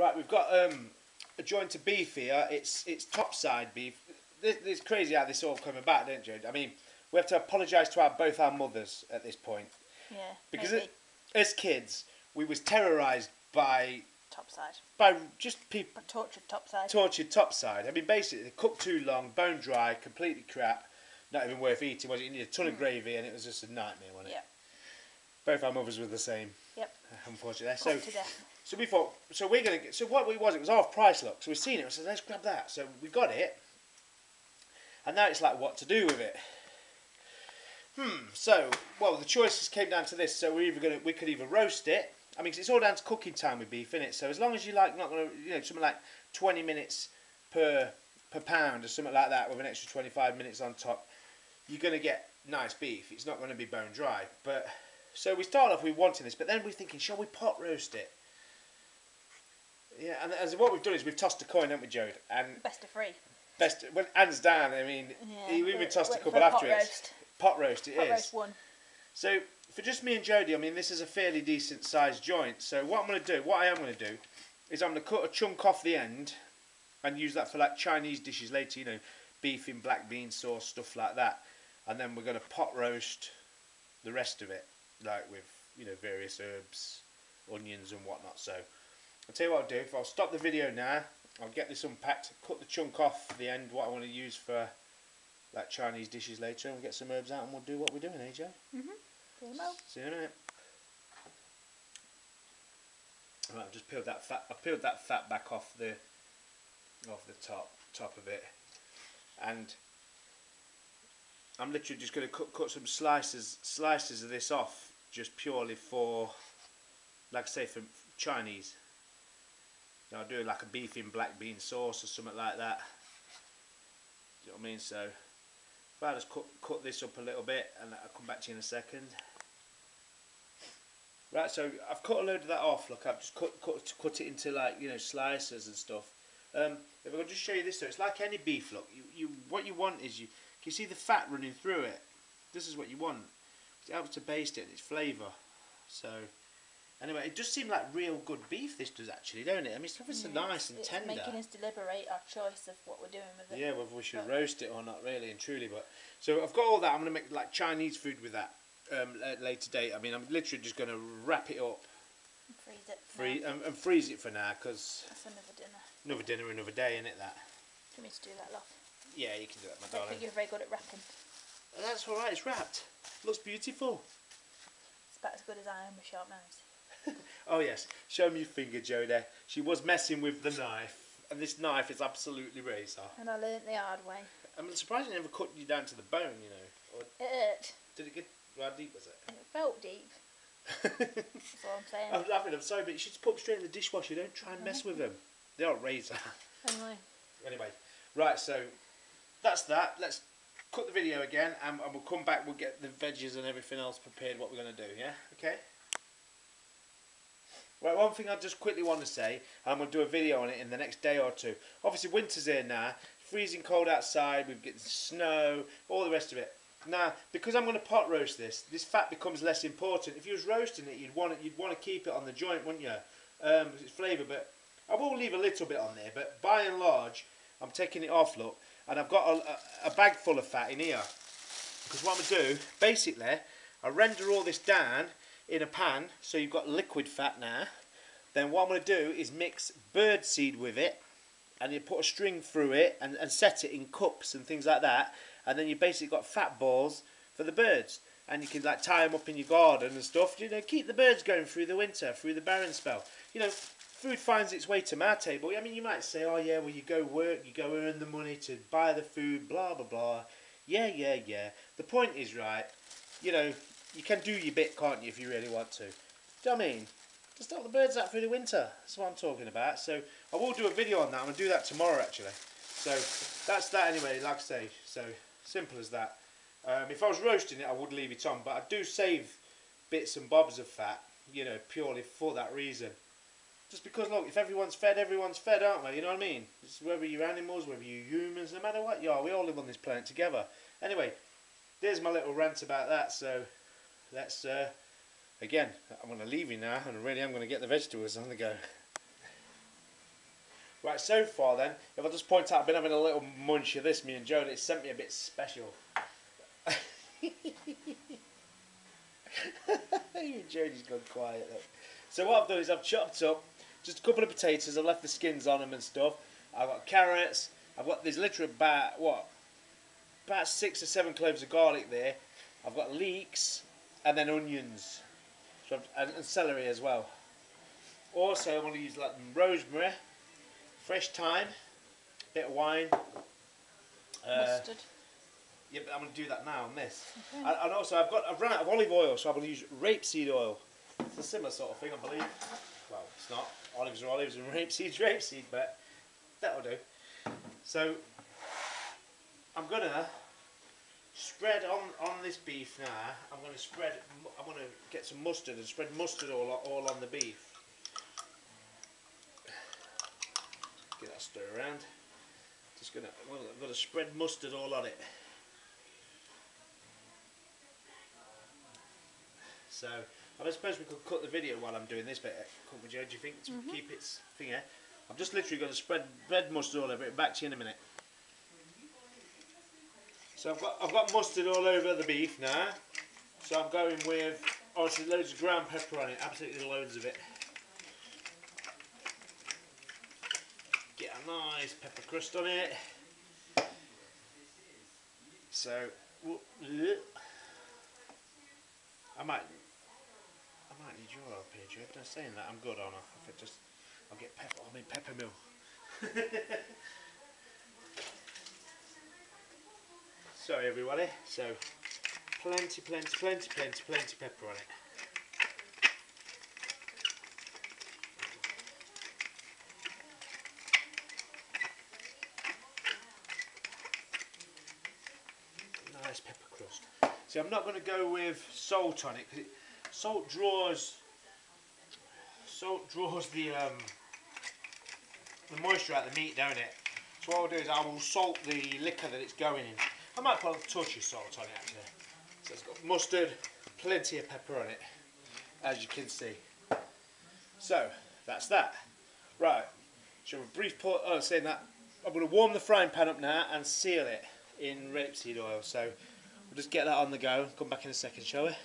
Right, we've got um, a joint of beef here. It's it's topside beef. This, it's crazy how this all came about, don't you? I mean, we have to apologise to our both our mothers at this point Yeah. because it, as kids we was terrorised by Topside. by just people tortured topside. tortured topside. I mean, basically they cooked too long, bone dry, completely crap, not even worth eating. Was it? You needed a ton of gravy, and it was just a nightmare, wasn't it? Yep. Both our mothers were the same. Yep. Unfortunately, so Cooked to death. So we thought, so we're gonna get. So what we was, it was half price. Look, so we've seen it. We said, let's grab that. So we got it, and now it's like what to do with it. Hmm. So well, the choices came down to this. So we're either gonna we could either roast it. I mean, it's all down to cooking time with beef, innit? So as long as you like, not gonna, you know, something like twenty minutes per per pound or something like that, with an extra twenty five minutes on top, you're gonna get nice beef. It's not going to be bone dry. But so we start off with wanting this, but then we're thinking, shall we pot roast it? Yeah, and as what we've done is we've tossed a coin, haven't we, Jode? And Best of three. best, well, hands down. I mean, Yeah. we even tossed a couple for after pot it. roast. Pot roast, it is. Pot roast one. So for just me and Jody, I mean, this is a fairly decent sized joint. So what I'm going to do, what I am going to do, is I'm going to cut a chunk off the end, and use that for like Chinese dishes later. You know, beef in black bean sauce, stuff like that. And then we're going to pot roast the rest of it, like with you know various herbs, onions and whatnot. So I'll tell you what I'll do. If I'll stop the video now, I'll get this unpacked, cut the chunk off the end, what I want to use for like Chinese dishes later, and we'll get some herbs out, and we'll do what we're doing, AJ. Them out. See you in a minute. Right, I've just peeled that fat. I peeled that fat back off the off the top top of it, and I'm literally just going to cut cut some slices slices of this off just purely for, like I say, for Chinese. You know, I'll do like a beef in black bean sauce or something like that. Do you know what I mean? So if I just cut cut this up a little bit, and I'll come back to you in a second. Right, so I've cut a load of that off. Look, I've just cut cut cut it into like you know slices and stuff. Um, if I could just show you this, though, it's like any beef. Look, you, you what you want is you can you see the fat running through it. This is what you want. It helps to baste it and its flavour. So anyway, it does seem like real good beef. This does actually, don't it? I mean, it's obviously Yeah, nice and it's tender. making us deliberate our choice of what we're doing with it. Yeah, whether we should But- roast it or not, really and truly. But so I've got all that. I'm gonna make like Chinese food with that um, at later date. I mean, I'm literally just gonna wrap it up, And freeze it. free, now. and, freeze it for now, because That's another dinner. another dinner, another day, isn't it? That. Do you want me to do that, love? Yeah, you can do that, my darling. I think you're very good at wrapping. That's all right. It's wrapped. Looks beautiful. It's about as good as I am with sharp knives. Oh yes, show me your finger. There, she was messing with the knife, and this knife is absolutely razor. And I learnt the hard way. I'm surprised it never cut you down to the bone. You know, or It hurt. did it get how deep was it? It felt deep. That's all I'm saying. I'm laughing. I'm sorry, but you should put them straight in the dishwasher. Don't try and mess with them. They are razor. Anyway, anyway, right. So that's that. Let's cut the video again, and, and we'll come back. We'll get the veggies and everything else prepared. What we're going to do? Yeah. Okay. Right. One thing I just quickly want to say, I'm going to do a video on it in the next day or two. Obviously, winter's here now. Freezing cold outside. We've getting snow. All the rest of it. Now, because I'm going to pot roast this, this fat becomes less important. If you was roasting it, you'd want it, you'd want to keep it on the joint, wouldn't you? Um, it's flavour, but I will leave a little bit on there. But by and large, I'm taking it off. Look, and I've got a, a, a bag full of fat in here. Because what I'm going to do, basically, I render all this down in a pan, so you've got liquid fat now. Then what I'm going to do is mix bird seed with it, and you put a string through it and, and set it in cups and things like that. And then you basically got fat balls for the birds. And you can like tie them up in your garden and stuff. You know, keep the birds going through the winter, through the barren spell. You know, food finds its way to my table. I mean, you might say, oh yeah, well you go work, you go earn the money to buy the food, blah blah blah. Yeah, yeah, yeah. The point is right. You know, you can do your bit, can't you, if you really want to. Do you know I mean? Just help the birds out through the winter. That's what I'm talking about. So I will do a video on that. I'm gonna do that tomorrow actually. So that's that anyway. Like I say, so simple as that. Um, if I was roasting it, I would leave it on, but I do save bits and bobs of fat. You know, purely for that reason. Just because, look, if everyone's fed, everyone's fed, aren't we? You know what I mean? It's whether you're animals, whether you're humans, no matter what you are, we all live on this planet together. Anyway, there's my little rant about that. So let's, uh, again, I'm going to leave you now, and really I'm going to get the vegetables on the go. Right, so far then, if I just point out, I've been having a little munch of this, me and Joe, and it's sent me a bit special. Jody's gone quiet. So what I've done is I've chopped up just a couple of potatoes, I've left the skins on them and stuff. I've got carrots, I've got, there's literally about, what, about six or seven cloves of garlic there. I've got leeks, and then onions. So and, and celery as well. Also, I'm going to use like rosemary, fresh thyme, bit of wine. Uh, Mustard. yeah, but I'm going to do that now on this. Okay. And, and also, I've got I've run out of olive oil, so I'm going to use rapeseed oil. It's a similar sort of thing, I believe. Well, it's not. Olives are olives and rapeseed's rapeseed, but that'll do. So, I'm going to spread on, on this beef now. I'm going to spread, I'm going to get some mustard and spread mustard all, all on the beef. Get that stir around. Just gonna, well, I've got to spread mustard all on it. So, I suppose we could cut the video while I'm doing this bit, couldn't we, Joe? Do you think to mm-hmm. keep its thing? I'm just literally going to spread red mustard all over it. Back to you in a minute. So I've got I've got mustard all over the beef now. So I'm going with obviously loads of ground pepper on it, absolutely loads of it. Get a nice pepper crust on it. So. I might I might need your help here, Joe. Don't saying that I'm good on it. If it just I'll get pepper I mean pepper mill. Sorry everybody. So plenty, plenty, plenty, plenty, plenty pepper on it. Nice pepper crust. See, I'm not going to go with salt on it because salt draws salt draws the um, the moisture out of the meat, don't it? So what I'll do is I will salt the liquor that it's going in. I might put a touch of salt on it actually. So it's got mustard, plenty of pepper on it, as you can see. So that's that. Right. So a brief put. Oh, saying that, I'm going to warm the frying pan up now and seal it in rapeseed oil. So we'll just get that on the go. Come back in a second, shall we?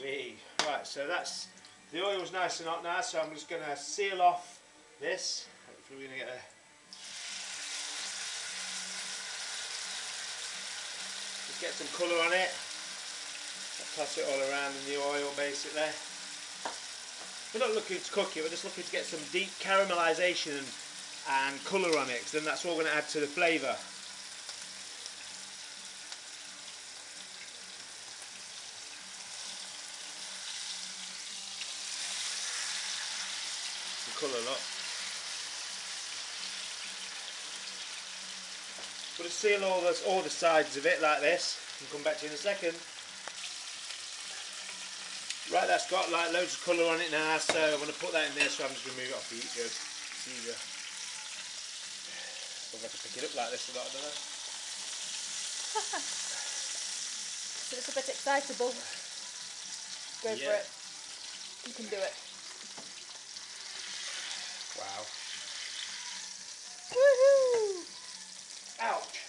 We right. So that's the oil's nice and hot now. So I'm just going to seal off this. Hopefully we're going to get a get some colour on it. Toss it all around in the oil basically. We're not looking to cook it, we're just looking to get some deep caramelisation and, colour on it, because then that's all going to add to the flavour. Colour lot. Just seal all the, all the sides of it like this. I'll come back to you in a second. Right, that's got like loads of colour on it now, so I'm going to put that in there, so I'm just going to move it off the heat, good. It's easier. Have to pick it up like this a lot, don't know. So it's a bit excitable. Go for it. You can do it. Wow. Woohoo! Ouch!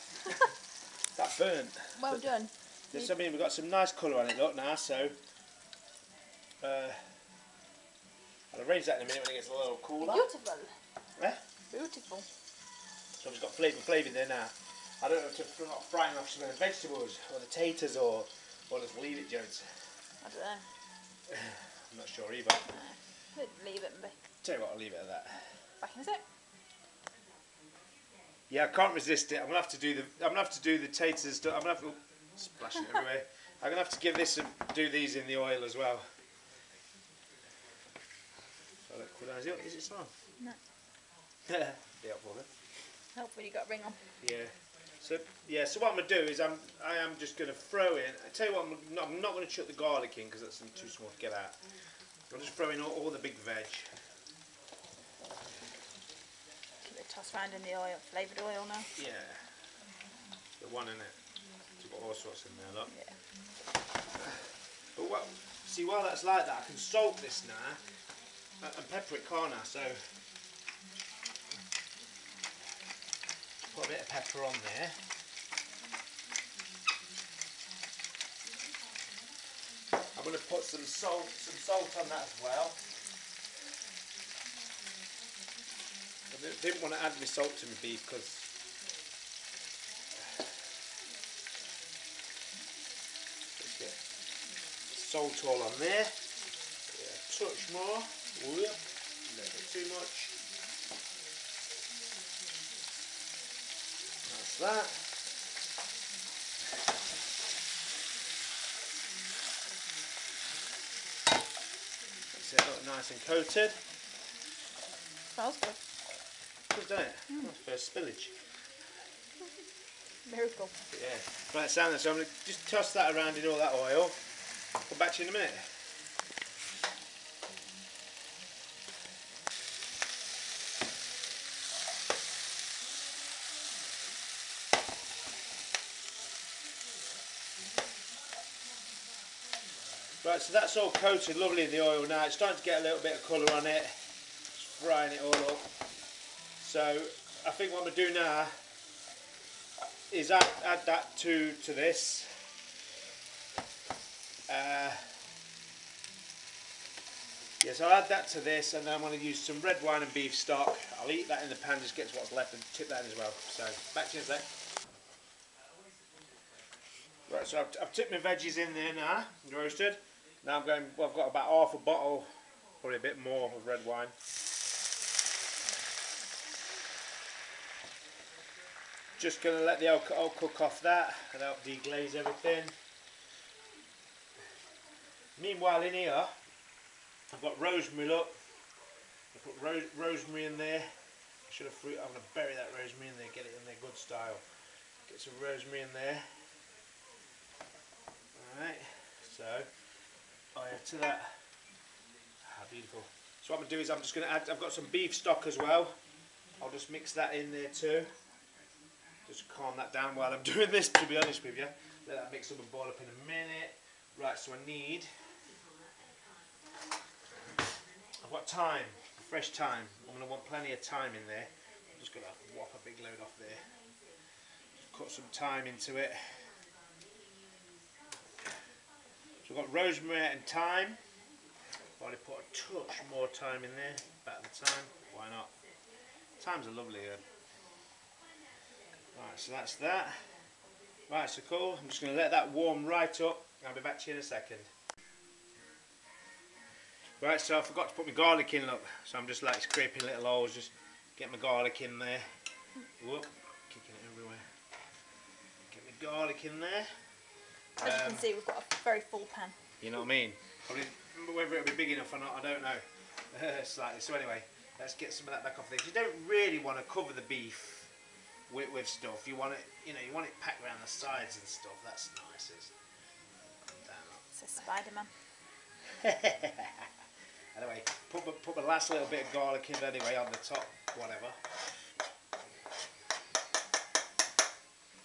that burnt. Well done. This, I mean, we've got some nice colour on it, look now, so. Uh, I'll arrange that in a minute when it gets a little cooler. Beautiful. Yeah? Beautiful. So we've got flavour flavour there now. I don't know if to not frying off some of the vegetables or the taters or, or just leave it, Jones. I don't know. I'm not sure either. Leave it and be Tell you what, I'll leave it at that. back in a sec. Yeah, I can't resist it. I'm gonna have to do the. I'm gonna have to do the taters. I'm gonna have to oh, splash it everywhere. I'm gonna have to give this a, do these in the oil as well. So I don't cool down. Is it, is it on? No. yeah, helpful. Hopefully you got a ring on. Yeah. So yeah. So what I'm gonna do is I'm I am just gonna throw in. I tell you what, I'm not, I'm not gonna chuck the garlic in because that's too small to get out. I'm just throwing all, all the big veg. what's found in the oil, flavoured oil now? Yeah. The one in it. You've got all sorts in there, look. Yeah. But what, see, while that's like that, I can salt this now uh, and pepper it, can't I? So, put a bit of pepper on there. I'm going to put some salt, some salt on that as well. Didn't- didn't want to add my salt to my beef because salt all on there. Yeah, touch more. Whoop. A little too much. That's that. That's it, look nice and coated. Smells good. Good, don't it? Hmm. That's first spillage. Miracle. Yeah. Right, Sandra, so I'm going to just toss that around in all that oil. Come back to you in a minute. Right, so that's all coated lovely in the oil now. It's starting to get a little bit of colour on it. Just frying it all up. So I think what I'm going to do now is add, add that to to this. Uh, yes, I'll add that to this, and then I'm going to use some red wine and beef stock. I'll eat that in the pan, just get what's left, and tip that in as well. So back to you in. Right, so I've, I've tipped my veggies in there now, roasted. Now I'm going. Well, I've got about half a bottle, probably a bit more of red wine. Just going to let the alcohol cook off that and help deglaze everything. Meanwhile in here, I've got rosemary, look. I put ro rosemary in there. I should have fruit, I'm going to bury that rosemary in there, get it in there good style. Get some rosemary in there. Alright, so, oh yeah, to that. Ah, beautiful. So what I'm going to do is I'm just going to add, I've got some beef stock as well. I'll just mix that in there too just calm that down while I'm doing this to be honest with you. Let that mix up and boil up in a minute. Right so I need I've got thyme fresh thyme. I'm going to want plenty of thyme in there. I'm just going to whop a big load off there. Just cut some thyme into it. So I've got rosemary and thyme. I've already put a touch more thyme in there about the time why not? Thyme's a lovely herb Right, so that's that. Right, so cool. I'm just going to let that warm right up. I'll be back to you in a second. Right, so I forgot to put my garlic in, look. So I'm just like scraping little holes, just get my garlic in there. Whoop, kicking it everywhere. Get my garlic in there. As you Um, can see, we've got a very full pan. You know what I mean? Probably, whether it'll be big enough or not, I don't know. Slightly. So anyway, let's get some of that back off there. You don't really want to cover the beef with, with stuff. You want it, you know, you want it packed around the sides and stuff. That's nice. It's, It's a Spider-Man. anyway, put put the last little bit of garlic in anyway on the top, whatever.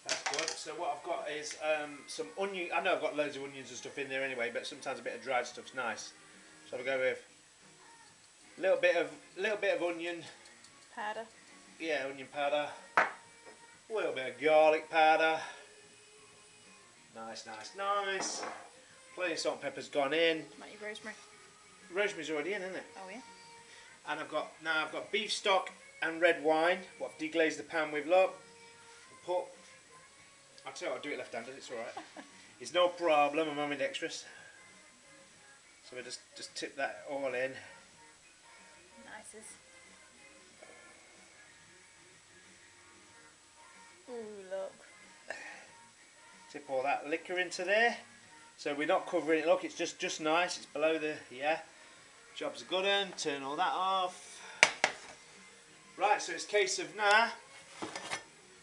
That's good. So what I've got is um, some onion. I know I've got loads of onions and stuff in there anyway, but sometimes a bit of dried stuff's nice. So I'll go with a little bit of little bit of onion. Powder. Yeah, onion powder. A little bit of garlic powder. Nice, nice, nice. Plenty of salt and pepper's gone in. Might you rosemary? Rosemary's already in, isn't it? Oh yeah. And I've got now I've got beef stock and red wine. What I've deglazed the pan with, look. Put. I'll tell you, I'll do it left-handed. It's all right. it's no problem. I'm ambidextrous. So we just just tip that all in. Nice Ooh, look. Tip all that liquor into there. So we're not covering it. Look, it's just just nice. It's below the yeah. Job's a good one. Turn all that off. Right, so it's a case of now.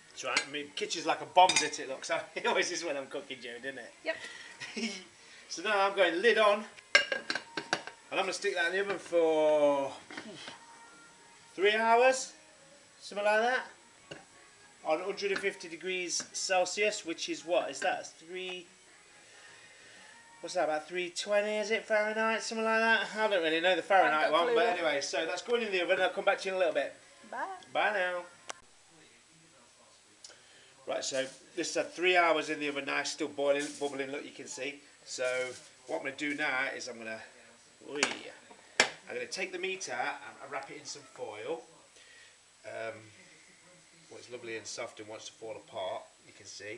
That's right. I mean, kitchen's like a bomb's at it looks. It always is when I'm cooking, Joe, doesn't it? Yep. so now I'm going lid on, and I'm going to stick that in the oven for hmm, three hours, something like that, on 150 degrees Celsius, which is what is that? Three. What's that? About 320 is it Fahrenheit, something like that? I don't really know the Fahrenheit one, but anyway, so that's going in the oven. I'll come back to you in a little bit. Bye. Bye now. Right, so this had three hours in the oven now, still boiling, bubbling. Look, you can see. So what I'm going to do now is I'm going to, I'm going to take the meat out and wrap it in some foil. Um, it's lovely and soft and wants to fall apart. You can see.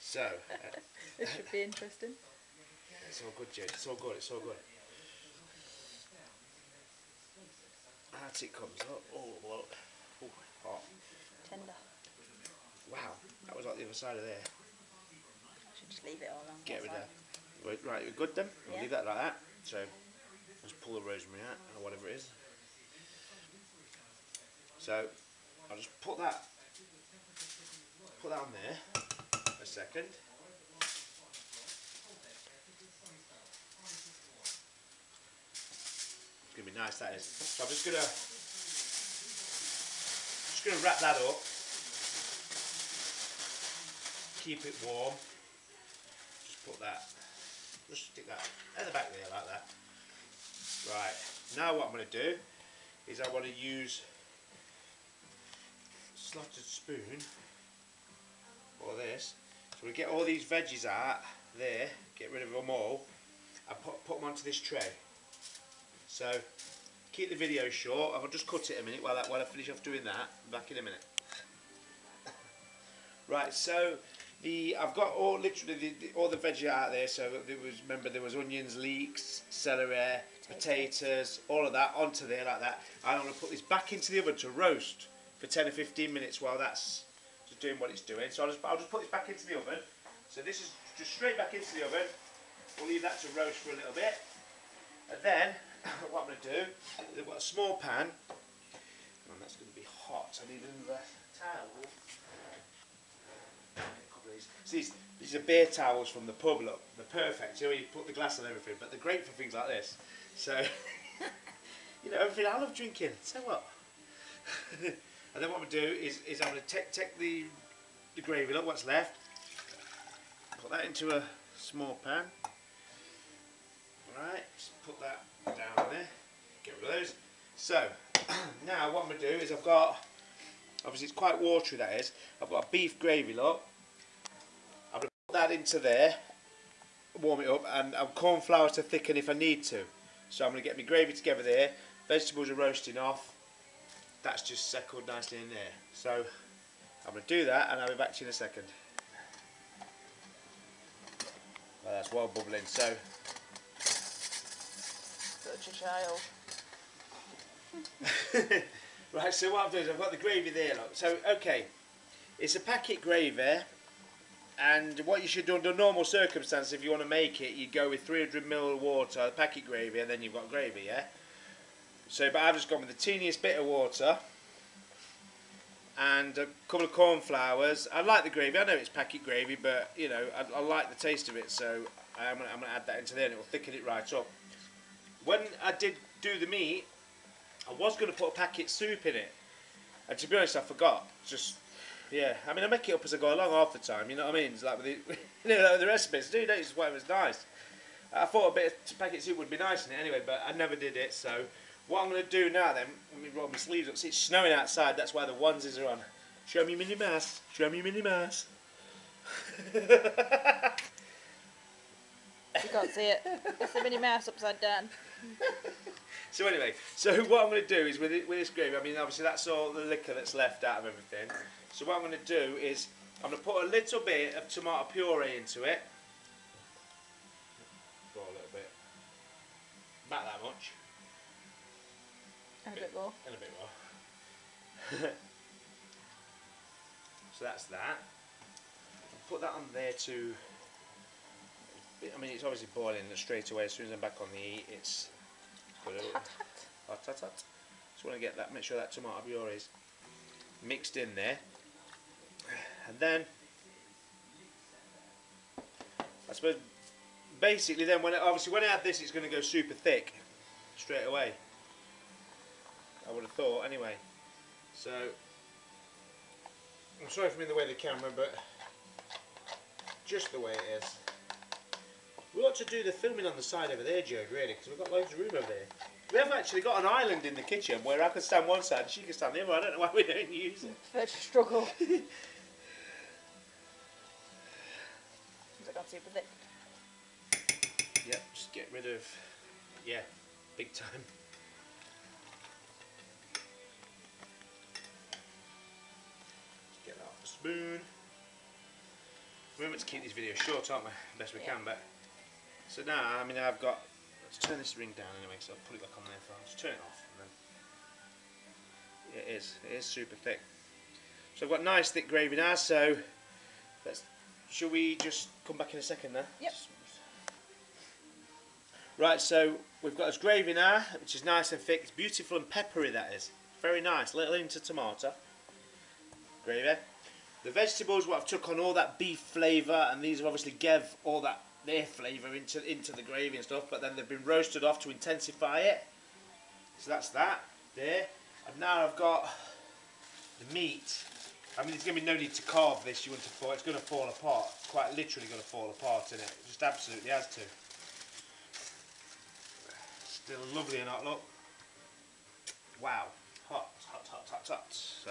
So uh, This should be interesting. it's all good, Jade. It's all good. It's all good. Out it comes up. Oh, look. Oh, hot. Tender. Wow, that was like the other side of there. I should just leave it all on. Get rid of that. Right, right, we're good then. We'll Yeah. leave that like that. So let's pull the rosemary out or whatever it is. So I'll just put that put that on there a second. It's gonna be nice that is. So I'm just gonna just gonna wrap that up. Keep it warm. Just put that just stick that at the back there like that. Right, now what I'm to do is I want to use slotted spoon or this. So we get all these veggies out there, get rid of them all, and put, put them onto this tray. So keep the video short. I'll just cut it a minute while I, while I finish off doing that. Back in a minute. Right, so the I've got all literally the, the, all the veggie out there. So there was remember there was onions, leeks, celery, potatoes, all of that onto there like that. I'm to put this back into the oven to roast for 10 or 15 minutes while that's doing what it's doing. So I'll just I'll just put this back into the oven. So this is just straight back into the oven. We'll leave that to roast for a little bit, and then what I'm going to do I've got a small pan. And that's going to be hot. I need another towel. See, these, these are beer towels from the pub, look. They're perfect. You know, you put the glass on everything, but they're great for things like this. So, you know, everything I love drinking. So what? and then what I'm going to do is, is I'm going to take, take the, the gravy, look what's left, put that into a small pan. Right, just put that down there, get rid of those. So, now what I'm going to do is I've got obviously it's quite watery that is. I've got a beef gravy look. I'm going to put that into there, warm it up, and I've corn flour to thicken if I need to. So I'm going to get my gravy together there. Vegetables are roasting off. That's just settled nicely in there. So I'm going to do that, and I'll be back to you in a second. Well, that's well bubbling. So Such a child. right, so what I've done is I've got the gravy there. Look. So, okay, it's a packet gravy, and what you should do under normal circumstances, if you want to make it, you go with 300 ml of water, packet gravy, and then you've got gravy, yeah? So, but I've just gone with the teeniest bit of water and a couple of cornflours. I like the gravy. I know it's packet gravy, but you know I, I like the taste of it, so I'm gonna, gonna add that into there, and it will thicken it right up. When I did do the meat, I was going to put a packet soup in it, and to be honest, I forgot. Just yeah, I mean I make it up as I go along half the time. You know what I mean? It's like with the, you know, like with the recipes, do you? Just whatever's nice. I thought a bit of packet soup would be nice in it anyway, but I never did it. So what I'm going to do now then, let me roll my sleeves up. See, it's snowing outside. That's why the onesies are on. Show me Minnie Mouse. Show me Minnie Mouse. You can't see it. It's the Minnie Mouse upside down. So anyway, so what I'm going to do is with, it, with this gravy, I mean obviously that's all the liquor that's left out of everything. So what I'm going to do is I'm going to put a little bit of tomato puree into it. Pour a little bit. About that much. And a bit more. And a bit more. so that's that. Put that on there to. I mean, it's obviously boiling straight away. As soon as I'm back on the heat, it's got Hot, hot. hot, hot, hot. Just want to get that, make sure that tomato puree is mixed in there, and then I suppose basically then when it, obviously when I add this, it's going to go super thick straight away. I would have thought anyway. So I'm sorry for me the way the camera, but just the way it is. We ought to do the filming on the side over there, Joe, really, because we've got loads of room over there. We have actually got an island in the kitchen where I can stand one side and she can stand the other. I don't know why we don't use it. Such a struggle. super thick. Yep, just get rid of, yeah, big time. Off the. Remember to keep these videos short, aren't we? Best we Yeah. can, but. So now, I mean, I've got. Let's turn this ring down anyway, so I'll put it back on there for. I'll just turn it off, and then. It is. It is super thick. So I've got nice thick gravy now. So let's. Shall we just come back in a second now? Yep. Right, so we've got this gravy now, which is nice and thick. It's beautiful and peppery, that is. Very nice. Little hint of tomato. Gravy. The vegetables, what I've took on all that beef flavour, and these have obviously gave all that their flavour into into the gravy and stuff. But then they've been roasted off to intensify it. So that's that there. And now I've got the meat. I mean, there's going to be no need to carve this. You want to fall? It's going to fall apart. Quite literally going to fall apart in it. It just absolutely has to. Still lovely and hot, look. Wow. Hot, hot, hot, hot, hot. So,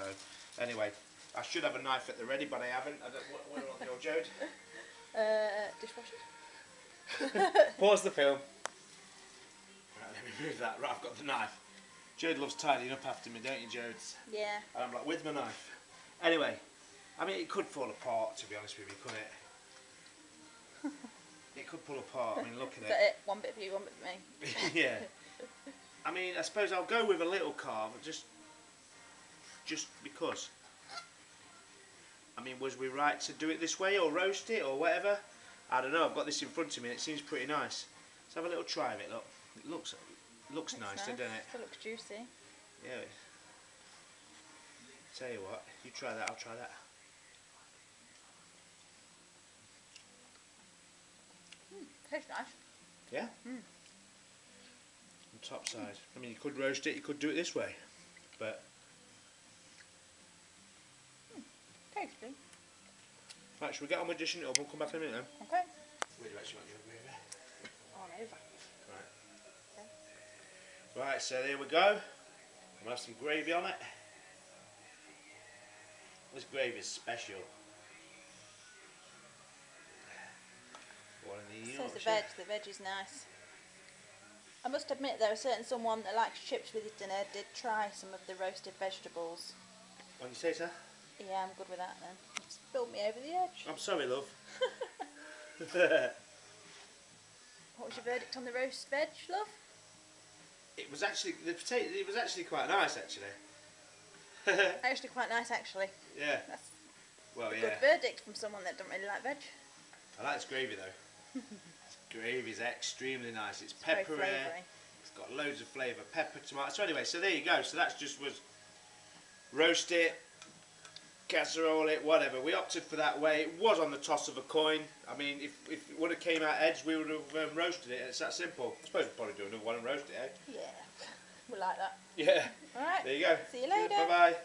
anyway, I should have a knife at the ready, but I haven't. I don't, what, what on your Jode? Uh, dishwasher. Pause the film. Right, let me move that. Right, I've got the knife. Jode loves tidying up after me, don't you, Jode? Yeah. And I'm like, with my knife. Anyway, I mean, it could fall apart, to be honest with you, couldn't it? It could pull apart. I mean, look at it. it? One bit for you, one bit for me. yeah. I mean, I suppose I'll go with a little carve, just, just because. I mean, was we right to do it this way, or roast it, or whatever? I don't know. I've got this in front of me, and it seems pretty nice. Let's have a little try of it. Look, it looks, it looks Looks nice, doesn't it? It looks juicy. Yeah. Tell you what, you try that, I'll try that. Tastes nice. Yeah? Mm. On top side. I mean, you could roast it, you could do it this way. But, Tasty. right, should we get on with dishing it up? We'll come back in a minute then. Okay. Where do you actually want your gravy? All over. Right. Right, so there we go. I'm gonna have some gravy on it. This gravy is special. One of the So is the veg. The veg is nice. I must admit, there are certain someone that likes chips with his dinner did try some of the roasted vegetables. When you say so? Yeah, I'm good with that then. It's spilled me over the edge. I'm sorry, love. What was your verdict on the roast veg, love? it was actually the potato. It was actually quite nice, actually. Actually, quite nice, actually. yeah. That's Well, a yeah. good verdict from someone that don't really like veg. I like this gravy though. Gravy is extremely nice. It's Very peppery. flavoury. It's got loads of flavour, pepper, tomato. So anyway, so there you go. So that's just was roast it, casserole it, whatever. We opted for that way. It was on the toss of a coin. I mean, if, if it would have came out edge, we would have um, roasted it. It's that simple. I suppose we'll probably do another one and roast it, eh? Yeah, we like that. Yeah. All right. There you go. See you later. Bye bye.